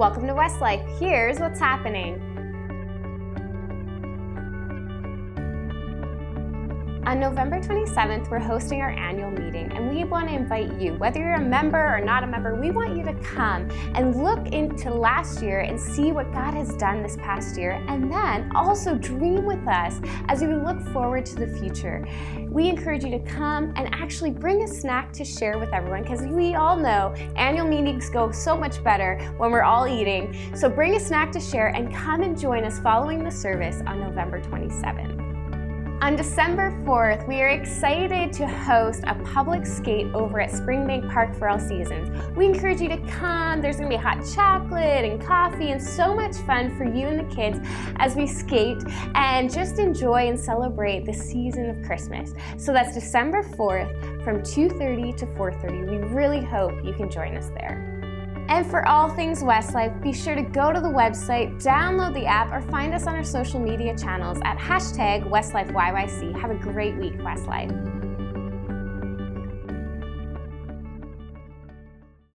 Welcome to Westlife. Here's what's happening. On November 27th, we're hosting our annual meeting, and we want to invite you, whether you're a member or not a member, we want you to come and look into last year and see what God has done this past year, and then also dream with us as we look forward to the future. We encourage you to come and actually bring a snack to share with everyone because we all know annual meetings go so much better when we're all eating. So bring a snack to share and come and join us following the service on November 27th. On December 4th, we are excited to host a public skate over at Springbank Park for all seasons. We encourage you to come. There's going to be hot chocolate and coffee and so much fun for you and the kids as we skate and just enjoy and celebrate the season of Christmas. So that's December 4th from 2:30 to 4:30. We really hope you can join us there. And for all things Westlife, be sure to go to the website, download the app, or find us on our social media channels at hashtag WestlifeYYC. Have a great week, Westlife.